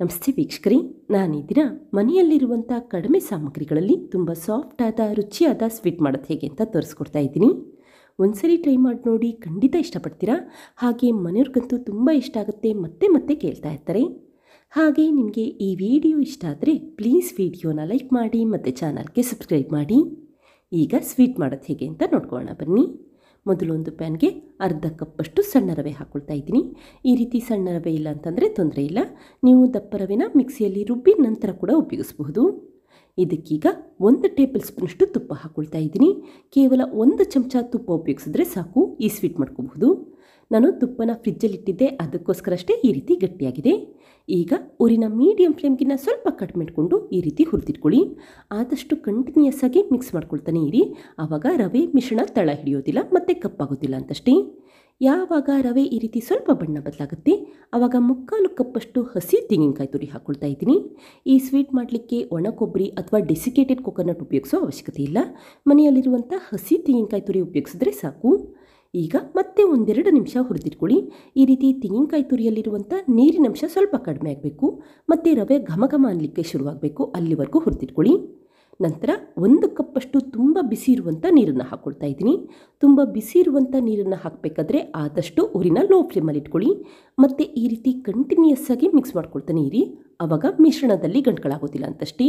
ನಮಸ್ತೆ ವೀಕ್ಷಕರೇ, ನಾನು ಈ ದಿನ ಮನೆಯಲ್ಲಿರುವಂಥ ಕಡಿಮೆ ಸಾಮಗ್ರಿಗಳಲ್ಲಿ ತುಂಬ ಸಾಫ್ಟ್ ಆದ, ರುಚಿಯಾದ ಸ್ವೀಟ್ ಮಾಡೋದು ಹೇಗೆ ಅಂತ ತೋರಿಸ್ಕೊಡ್ತಾ ಇದ್ದೀನಿ. ಒಂದ್ಸರಿ ಟ್ರೈ ಮಾಡಿ ನೋಡಿ ಖಂಡಿತ ಇಷ್ಟಪಡ್ತೀರಾ? ಹಾಗೆ ಮನೆಯವ್ರಿಗಂತೂ ತುಂಬ ಇಷ್ಟ ಆಗುತ್ತೆ, ಮತ್ತೆ ಮತ್ತೆ ಕೇಳ್ತಾ ಇರ್ತಾರೆ. ಹಾಗೆ ನಿಮಗೆ ಈ ವಿಡಿಯೋ ಇಷ್ಟ ಆದರೆ ಪ್ಲೀಸ್ ವಿಡಿಯೋನ ಲೈಕ್ ಮಾಡಿ, ಮತ್ತು ಚಾನಲ್ಗೆ ಸಬ್ಸ್ಕ್ರೈಬ್ ಮಾಡಿ. ಈಗ ಸ್ವೀಟ್ ಮಾಡೋದು ಹೇಗೆ ಅಂತ ನೋಡ್ಕೊಳ್ಳೋಣ ಬನ್ನಿ. ಮೊದಲು ಒಂದು ಪ್ಯಾನ್ಗೆ ಅರ್ಧ ಕಪ್ಪಷ್ಟು ಸಣ್ಣ ರವೆ ಹಾಕ್ಕೊಳ್ತಾ ಇದ್ದೀನಿ. ಈ ರೀತಿ ಸಣ್ಣ ರವೆ ಇಲ್ಲ ಅಂತಂದರೆ ತೊಂದರೆ ಇಲ್ಲ. ನೀವು ದಪ್ಪ ರವೆನ ಮಿಕ್ಸಿಯಲ್ಲಿ ರುಬ್ಬಿ ನಂತರ ಕೂಡ ಉಪಯೋಗಿಸಬಹುದು. ಇದಕ್ಕೀಗ ಒಂದು ಟೇಬಲ್ ಸ್ಪೂನಷ್ಟು ತುಪ್ಪ ಹಾಕ್ಕೊಳ್ತಾ ಇದ್ದೀನಿ. ಕೇವಲ ಒಂದು ಚಮಚ ತುಪ್ಪ ಉಪಯೋಗಿಸಿದ್ರೆ ಸಾಕು. ಈ ಸ್ವೀಟ್ ಮಾಡ್ಕೋಬಹುದು. ನಾನು ತುಪ್ಪನ ಫ್ರಿಜ್ಜಲ್ಲಿ ಇಟ್ಟಿದ್ದೆ ಅದಕ್ಕೋಸ್ಕರ ಅಷ್ಟೇ ಈ ರೀತಿ ಗಟ್ಟಿಯಾಗಿದೆ. ಈಗ ಊರಿನ ಮೀಡಿಯಂ ಫ್ಲೇಮ್ಗಿನ್ನ ಸ್ವಲ್ಪ ಕಟ್ ಮಾಡಿಕೊಂಡು ಈ ರೀತಿ ಹುರಿದಿಟ್ಕೊಳ್ಳಿ. ಆದಷ್ಟು ಕಂಟಿನ್ಯೂಸ್ ಆಗಿ ಮಿಕ್ಸ್ ಮಾಡ್ಕೊಳ್ತಾನೆ ಇರಿ. ಆವಾಗ ರವೆ ಮಿಶ್ರಣ ತಳ ಹಿಡಿಯೋದಿಲ್ಲ, ಮತ್ತು ಕಪ್ಪಾಗೋದಿಲ್ಲ ಅಂತಷ್ಟೇ. ಯಾವಾಗ ರವೆ ಈ ರೀತಿ ಸ್ವಲ್ಪ ಬಣ್ಣ ಬದಲಾಗುತ್ತೆ, ಆವಾಗ ಮುಕ್ಕಾಲು ಕಪ್ಪಷ್ಟು ಹಸಿ ತೆಂಗಿನಕಾಯಿ ತುರಿ ಹಾಕ್ಕೊಳ್ತಾ ಇದ್ದೀನಿ. ಈ ಸ್ವೀಟ್ ಮಾಡಲಿಕ್ಕೆ ಒಣ ಕೊಬ್ಬರಿ ಅಥವಾ ಡೆಸಿಕೇಟೆಡ್ ಕೊಕೊನಟ್ ಉಪಯೋಗಿಸೋ ಅವಶ್ಯಕತೆ ಇಲ್ಲ. ಮನೆಯಲ್ಲಿರುವಂಥ ಹಸಿ ತೆಂಗಿನಕಾಯಿ ತುರಿ ಉಪಯೋಗಿಸಿದ್ರೆ ಸಾಕು. ಈಗ ಮತ್ತೆ ಒಂದೆರಡು ನಿಮಿಷ ಹುರಿದಿಟ್ಕೊಳ್ಳಿ. ಈ ರೀತಿ ತೆಂಗಿನಕಾಯಿ ತುರಿಯಲ್ಲಿರುವಂಥ ನೀರಿನಂಶ ಸ್ವಲ್ಪ ಕಡಿಮೆ ಆಗಬೇಕು. ಮತ್ತು ರವೆ ಘಮ ಘಮ ಅನ್ನಲಿಕ್ಕೆ ಶುರುವಾಗಬೇಕು. ಅಲ್ಲಿವರೆಗೂ ಹುರಿದಿಟ್ಕೊಳ್ಳಿ. ನಂತರ ಒಂದು ಕಪ್ಪಷ್ಟು ತುಂಬ ಬಿಸಿ ಇರುವಂಥ ನೀರನ್ನು ಹಾಕ್ಕೊಳ್ತಾ ಇದ್ದೀನಿ. ತುಂಬ ಬಿಸಿ ಇರುವಂಥ ನೀರನ್ನು ಹಾಕಬೇಕಾದ್ರೆ ಆದಷ್ಟು ಊರಿನ ಲೋ ಫ್ಲೇಮಲ್ಲಿ ಇಟ್ಕೊಳ್ಳಿ. ಮತ್ತು ಈ ರೀತಿ ಕಂಟಿನ್ಯೂಸ್ ಆಗಿ ಮಿಕ್ಸ್ ಮಾಡ್ಕೊಳ್ತಾನೆ ಇರಿ. ಆವಾಗ ಮಿಶ್ರಣದಲ್ಲಿ ಗಂಟುಗಳಾಗೋದಿಲ್ಲ ಅಂತಷ್ಟೇ.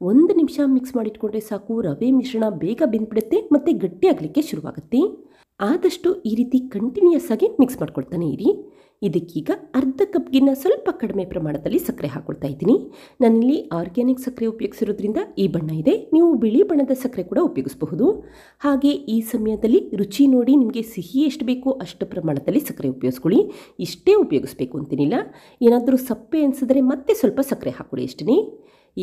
ಒಂದು ನಿಮಿಷ ಮಿಕ್ಸ್ ಮಾಡಿಟ್ಕೊಂಡ್ರೆ ಸಾಕು. ರವೆ ಮಿಶ್ರಣ ಬೇಗ ಬೆಂದ್ಬಿಡುತ್ತೆ. ಮತ್ತು ಗಟ್ಟಿಯಾಗಲಿಕ್ಕೆ ಶುರುವಾಗುತ್ತೆ. ಆದಷ್ಟು ಈ ರೀತಿ ಕಂಟಿನ್ಯೂಸ್ ಆಗಿ ಮಿಕ್ಸ್ ಮಾಡ್ಕೊಳ್ತಾನೆ ಇರಿ. ಇದಕ್ಕೀಗ ಅರ್ಧ ಕಪ್ಗಿನ್ನ ಸ್ವಲ್ಪ ಕಡಿಮೆ ಪ್ರಮಾಣದಲ್ಲಿ ಸಕ್ಕರೆ ಹಾಕ್ಕೊಳ್ತಾ ಇದ್ದೀನಿ. ನನ್ನಲ್ಲಿ ಆರ್ಗ್ಯಾನಿಕ್ ಸಕ್ಕರೆ ಉಪಯೋಗಿಸಿರೋದ್ರಿಂದ ಈ ಬಣ್ಣ ಇದೆ. ನೀವು ಬಿಳಿ ಬಣ್ಣದ ಸಕ್ಕರೆ ಕೂಡ ಉಪಯೋಗಿಸಬಹುದು. ಹಾಗೆ ಈ ಸಮಯದಲ್ಲಿ ರುಚಿ ನೋಡಿ ನಿಮಗೆ ಸಿಹಿ ಎಷ್ಟು ಬೇಕೋ ಅಷ್ಟು ಪ್ರಮಾಣದಲ್ಲಿ ಸಕ್ಕರೆ ಉಪಯೋಗಿಸ್ಕೊಳ್ಳಿ. ಇಷ್ಟೇ ಉಪಯೋಗಿಸ್ಬೇಕು ಅಂತೇನಿಲ್ಲ. ಏನಾದರೂ ಸಪ್ಪೆ ಅನಿಸಿದ್ರೆ ಮತ್ತೆ ಸ್ವಲ್ಪ ಸಕ್ಕರೆ ಹಾಕೊಳ್ಳಿ ಅಷ್ಟೇ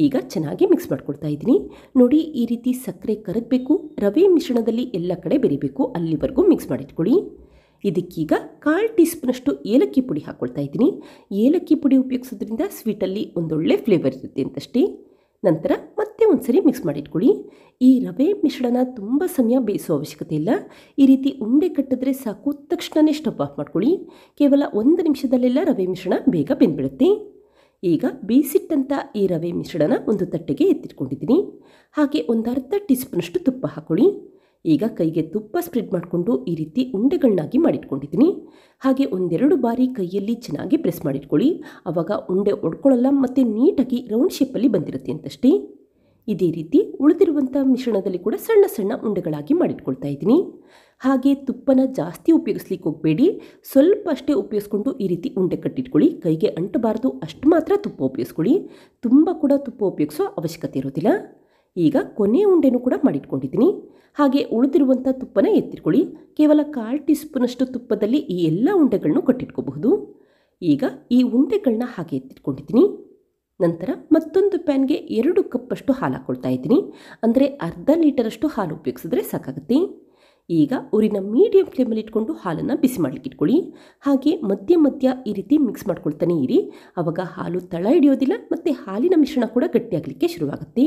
ಈಗ ಚೆನ್ನಾಗಿ ಮಿಕ್ಸ್ ಮಾಡ್ಕೊಳ್ತಾ ಇದ್ದೀನಿ. ನೋಡಿ, ಈ ರೀತಿ ಸಕ್ಕರೆ ಕರಗಬೇಕು, ರವೆ ಮಿಶ್ರಣದಲ್ಲಿ ಎಲ್ಲ ಕಡೆ ಬೆರಿಬೇಕು, ಅಲ್ಲಿವರೆಗೂ ಮಿಕ್ಸ್ ಮಾಡಿಟ್ಕೊಳ್ಳಿ. ಇದಕ್ಕೀಗ ಕಾಲು ಟೀ ಸ್ಪೂನಷ್ಟು ಏಲಕ್ಕಿ ಪುಡಿ ಹಾಕ್ಕೊಳ್ತಾ ಇದ್ದೀನಿ. ಏಲಕ್ಕಿ ಪುಡಿ ಉಪಯೋಗಿಸೋದ್ರಿಂದ ಸ್ವೀಟಲ್ಲಿ ಒಂದೊಳ್ಳೆ ಫ್ಲೇವರ್ ಇರುತ್ತೆ ಅಂತಷ್ಟೇ. ನಂತರ ಮತ್ತೆ ಒಂದ್ಸರಿ ಮಿಕ್ಸ್ ಮಾಡಿಟ್ಕೊಳ್ಳಿ. ಈ ರವೆ ಮಿಶ್ರಣ ತುಂಬ ಸಮಯ ಬೇಯಿಸೋ ಅವಶ್ಯಕತೆ ಇಲ್ಲ. ಈ ರೀತಿ ಉಂಡೆ ಕಟ್ಟಿದ್ರೆ ಸಾಕು ತಕ್ಷಣವೇ ಸ್ಟವ್ ಆಫ್ ಮಾಡ್ಕೊಳ್ಳಿ. ಕೇವಲ ಒಂದು ನಿಮಿಷದಲ್ಲೆಲ್ಲ ರವೆ ಮಿಶ್ರಣ ಬೇಗ ಬೆಂದ್ಬಿಡುತ್ತೆ. ಈಗ ಬೇಯಿಸಿಟ್ಟಂಥ ಈ ರವೆ ಮಿಶ್ರಣ ಒಂದು ತಟ್ಟೆಗೆ ಎತ್ತಿಟ್ಕೊಂಡಿದ್ದೀನಿ. ಹಾಗೆ ಒಂದು ಅರ್ಧ ಟೀ ಸ್ಪೂನಷ್ಟು ತುಪ್ಪ ಹಾಕ್ಕೊಳ್ಳಿ ಈಗ ಕೈಗೆ ತುಪ್ಪ ಸ್ಪ್ರೆಡ್ ಮಾಡಿಕೊಂಡು ಈ ರೀತಿ ಉಂಡೆಗಳನ್ನಾಗಿ ಮಾಡಿಟ್ಕೊಂಡಿದ್ದೀನಿ. ಹಾಗೆ ಒಂದೆರಡು ಬಾರಿ ಕೈಯಲ್ಲಿ ಚೆನ್ನಾಗಿ ಪ್ರೆಸ್ ಮಾಡಿಟ್ಕೊಳ್ಳಿ. ಆವಾಗ ಉಂಡೆ ಒಡ್ಕೊಳ್ಳಲ್ಲ, ಮತ್ತು ನೀಟಾಗಿ ರೌಂಡ್ ಶೇಪಲ್ಲಿ ಬಂದಿರುತ್ತೆ ಅಂತಷ್ಟೇ. ಇದೇ ರೀತಿ ಉಳಿದಿರುವಂಥ ಮಿಶ್ರಣದಲ್ಲಿ ಕೂಡ ಸಣ್ಣ ಸಣ್ಣ ಉಂಡೆಗಳಾಗಿ ಮಾಡಿಟ್ಕೊಳ್ತಾ ಇದ್ದೀನಿ. ಹಾಗೆ ತುಪ್ಪನ ಜಾಸ್ತಿ ಉಪಯೋಗಿಸ್ಲಿಕ್ಕೆ ಹೋಗಬೇಡಿ. ಸ್ವಲ್ಪ ಅಷ್ಟೇ ಉಪಯೋಗಿಸ್ಕೊಂಡು ಈ ರೀತಿ ಉಂಡೆ ಕಟ್ಟಿಟ್ಕೊಳ್ಳಿ. ಕೈಗೆ ಅಂಟಬಾರ್ದು, ಅಷ್ಟು ಮಾತ್ರ ತುಪ್ಪ ಉಪಯೋಗಿಸ್ಕೊಳ್ಳಿ. ತುಂಬ ಕೂಡ ತುಪ್ಪ ಉಪಯೋಗಿಸೋ ಅವಶ್ಯಕತೆ ಇರೋದಿಲ್ಲ. ಈಗ ಕೊನೆ ಉಂಡೆನೂ ಕೂಡ ಮಾಡಿಟ್ಕೊಂಡಿದ್ದೀನಿ. ಹಾಗೆ ಉಳಿದಿರುವಂಥ ತುಪ್ಪನ ಎತ್ತಿಟ್ಕೊಳ್ಳಿ. ಕೇವಲ ಕಾಲು ಟೀ ಸ್ಪೂನಷ್ಟು ತುಪ್ಪದಲ್ಲಿ ಈ ಎಲ್ಲ ಉಂಡೆಗಳನ್ನು ಕಟ್ಟಿಟ್ಕೋಬಹುದು. ಈಗ ಈ ಉಂಡೆಗಳನ್ನ ಹಾಗೆ ಎತ್ತಿಟ್ಕೊಂಡಿದ್ದೀನಿ. ನಂತರ ಮತ್ತೊಂದು ಪ್ಯಾನ್ಗೆ ಎರಡು ಕಪ್ಪಷ್ಟು ಹಾಲು ಹಾಕ್ಕೊಳ್ತಾ ಇದ್ದೀನಿ. ಅಂದರೆ ಅರ್ಧ ಲೀಟರಷ್ಟು ಹಾಲು ಉಪಯೋಗಿಸಿದ್ರೆ ಸಾಕಾಗುತ್ತೆ. ಈಗ ಊರಿನ ಮೀಡಿಯಂ ಫ್ಲೇಮಲ್ಲಿ ಇಟ್ಕೊಂಡು ಹಾಲನ್ನು ಬಿಸಿ ಮಾಡಲಿಕ್ಕೆ ಇಟ್ಕೊಳ್ಳಿ. ಹಾಗೆ ಮಧ್ಯ ಮಧ್ಯ ಈ ರೀತಿ ಮಿಕ್ಸ್ ಮಾಡ್ಕೊಳ್ತಾನೆ ಇರಿ. ಆವಾಗ ಹಾಲು ತಳ ಹಿಡಿಯೋದಿಲ್ಲ ಮತ್ತು ಹಾಲಿನ ಮಿಶ್ರಣ ಕೂಡ ಗಟ್ಟಿಯಾಗಲಿಕ್ಕೆ ಶುರುವಾಗುತ್ತೆ.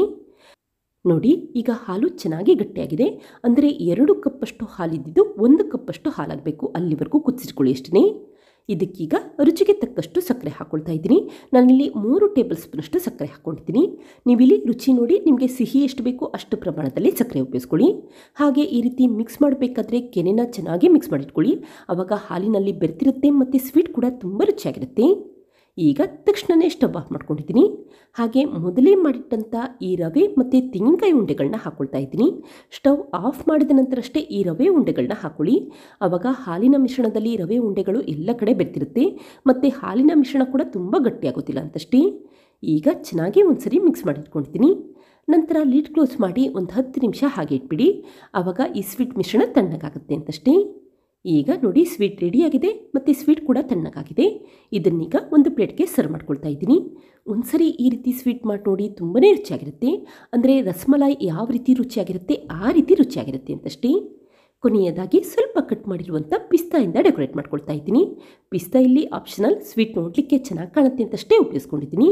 ನೋಡಿ, ಈಗ ಹಾಲು ಚೆನ್ನಾಗಿ ಗಟ್ಟಿಯಾಗಿದೆ. ಅಂದರೆ ಎರಡು ಕಪ್ಪಷ್ಟು ಹಾಲಿದ್ದಿದ್ದು ಒಂದು ಕಪ್ಪಷ್ಟು ಹಾಲಾಗಬೇಕು ಅಲ್ಲಿವರೆಗೂ ಕುದಿಸಿಟ್ಕೊಳ್ಳಿ ಅಷ್ಟೇ ಇದಕ್ಕೀಗ ರುಚಿಗೆ ತಕ್ಕಷ್ಟು ಸಕ್ಕರೆ ಹಾಕ್ಕೊಳ್ತಾ ಇದ್ದೀನಿ. ನಾನಿಲ್ಲಿ ಮೂರು ಟೇಬಲ್ ಸ್ಪೂನಷ್ಟು ಸಕ್ಕರೆ ಹಾಕ್ಕೊಂಡಿದ್ದೀನಿ. ನೀವಿಲ್ಲಿ ರುಚಿ ನೋಡಿ ನಿಮಗೆ ಸಿಹಿ ಎಷ್ಟು ಬೇಕೋ ಅಷ್ಟು ಪ್ರಮಾಣದಲ್ಲಿ ಸಕ್ಕರೆ ಉಪಯೋಗಿಸ್ಕೊಳ್ಳಿ. ಹಾಗೆ ಈ ರೀತಿ ಮಿಕ್ಸ್ ಮಾಡಬೇಕಾದ್ರೆ ಕೆನೆನ ಚೆನ್ನಾಗಿ ಮಿಕ್ಸ್ ಮಾಡಿಟ್ಕೊಳ್ಳಿ. ಆವಾಗ ಹಾಲಿನಲ್ಲಿ ಬೆರೆತಿರುತ್ತೆ ಮತ್ತು ಸ್ವೀಟ್ ಕೂಡ ತುಂಬ ರುಚಿಯಾಗಿರುತ್ತೆ. ಈಗ ತಕ್ಷಣವೇ ಸ್ಟವ್ ಆಫ್ ಮಾಡ್ಕೊಂಡಿದ್ದೀನಿ. ಹಾಗೆ ಮೊದಲೇ ಮಾಡಿಟ್ಟಂಥ ಈ ರವೆ ಮತ್ತು ತೆಂಗಿನಕಾಯಿ ಉಂಡೆಗಳನ್ನ ಹಾಕ್ಕೊಳ್ತಾ ಇದ್ದೀನಿ. ಸ್ಟವ್ ಆಫ್ ಮಾಡಿದ ನಂತರಷ್ಟೇ ಈ ರವೆ ಉಂಡೆಗಳನ್ನ ಹಾಕ್ಕೊಳ್ಳಿ ಆವಾಗ ಹಾಲಿನ ಮಿಶ್ರಣದಲ್ಲಿ ರವೆ ಉಂಡೆಗಳು ಎಲ್ಲ ಕಡೆ ಬೆರ್ತಿರುತ್ತೆ ಮತ್ತು ಹಾಲಿನ ಮಿಶ್ರಣ ಕೂಡ ತುಂಬ ಗಟ್ಟಿಯಾಗೋದಿಲ್ಲ ಅಂತಷ್ಟೇ. ಈಗ ಚೆನ್ನಾಗಿ ಒಂದ್ಸರಿ ಮಿಕ್ಸ್ ಮಾಡಿಟ್ಕೊಂಡಿದ್ದೀನಿ. ನಂತರ ಲೀಡ್ ಕ್ಲೋಸ್ ಮಾಡಿ ಒಂದು ಹತ್ತು ನಿಮಿಷ ಹಾಗೆ ಇಟ್ಬಿಡಿ. ಆವಾಗ ಈ ಸ್ವೀಟ್ ಮಿಶ್ರಣ ತಣ್ಣಗಾಗುತ್ತೆ ಅಂತಷ್ಟೇ. ಈಗ ನೋಡಿ ಸ್ವೀಟ್ ರೆಡಿಯಾಗಿದೆ ಮತ್ತು ಸ್ವೀಟ್ ಕೂಡ ತಣ್ಣಗಾಗಿದೆ. ಇದನ್ನೀಗ ಒಂದು ಪ್ಲೇಟ್ಗೆ ಸರ್ವ್ ಮಾಡ್ಕೊಳ್ತಾ ಇದ್ದೀನಿ. ಒಂದ್ಸರಿ ಈ ರೀತಿ ಸ್ವೀಟ್ ಮಾಡಿ ನೋಡಿ ತುಂಬಾ ರುಚಿಯಾಗಿರುತ್ತೆ. ಅಂದರೆ ರಸಮಲಾಯಿ ಯಾವ ರೀತಿ ರುಚಿಯಾಗಿರುತ್ತೆ, ಆ ರೀತಿ ರುಚಿಯಾಗಿರುತ್ತೆ ಅಂತಷ್ಟೇ. ಕೊನೆಯದಾಗಿ ಸ್ವಲ್ಪ ಕಟ್ ಮಾಡಿರುವಂಥ ಪಿಸ್ತಾಯಿಂದ ಡೆಕೋರೇಟ್ ಮಾಡ್ಕೊಳ್ತಾ ಇದ್ದೀನಿ. ಪಿಸ್ತಾ ಇಲ್ಲಿ ಆಪ್ಷನಲ್ ಸ್ವೀಟ್ ನೋಡಲಿಕ್ಕೆ ಚೆನ್ನಾಗಿ ಕಾಣುತ್ತೆ ಅಂತಷ್ಟೇ ಉಪಯೋಗಿಸ್ಕೊಂಡಿದ್ದೀನಿ.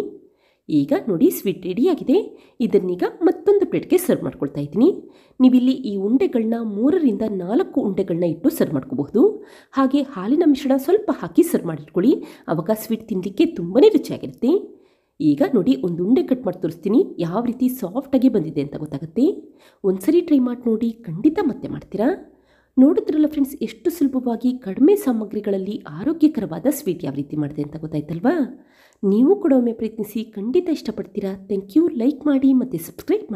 ಈಗ ನೋಡಿ ಸ್ವೀಟ್ ರೆಡಿಯಾಗಿದೆ ಇದನ್ನೀಗ ಮತ್ತೊಂದು ಪ್ಲೇಟ್ಗೆ ಸರ್ವ್ ಮಾಡ್ಕೊಳ್ತಾ ಇದ್ದೀನಿ. ನೀವಿಲ್ಲಿ ಈ ಉಂಡೆಗಳನ್ನ ಮೂರರಿಂದ ನಾಲ್ಕು ಉಂಡೆಗಳನ್ನ ಇಟ್ಟು ಸರ್ವ್ ಮಾಡ್ಕೋಬಹುದು. ಹಾಗೆ ಹಾಲಿನ ಮಿಶ್ರಣ ಸ್ವಲ್ಪ ಹಾಕಿ ಸರ್ವ್ ಮಾಡಿಟ್ಕೊಳ್ಳಿ. ಆವಾಗ ಸ್ವೀಟ್ ತಿನ್ನಲಿಕ್ಕೆ ತುಂಬಾ ರುಚಿಯಾಗಿರುತ್ತೆ. ಈಗ ನೋಡಿ ಒಂದು ಉಂಡೆ ಕಟ್ ಮಾಡಿ ತೋರಿಸ್ತೀನಿ. ಯಾವ ರೀತಿ ಸಾಫ್ಟಾಗಿ ಬಂದಿದೆ ಅಂತ ಗೊತ್ತಾಗುತ್ತೆ. ಒಂದ್ಸರಿ ಟ್ರೈ ಮಾಡಿ ನೋಡಿ. ಖಂಡಿತ ಮತ್ತೆ ಮಾಡ್ತೀರಾ? ನೋಡಿದ್ರಲ್ಲ ಫ್ರೆಂಡ್ಸ್ ಎಷ್ಟು ಸುಲಭವಾಗಿ ಕಡಿಮೆ ಸಾಮಗ್ರಿಗಳಲ್ಲಿ ಆರೋಗ್ಯಕರವಾದ ಸ್ವೀಟ್ ಯಾವ ರೀತಿ ಮಾಡಿದೆ ಅಂತ ಗೊತ್ತಾಯ್ತಲ್ವಾ? ನೀವು ಕೂಡ ಒಮ್ಮೆ ಪ್ರಯತ್ನಿಸಿ ಖಂಡಿತ ಇಷ್ಟಪಡ್ತೀರಾ. ಥ್ಯಾಂಕ್ ಯು ಲೈಕ್ ಮಾಡಿ ಮತ್ತು ಸಬ್ಸ್ಕ್ರೈಬ್ ಮಾಡಿ.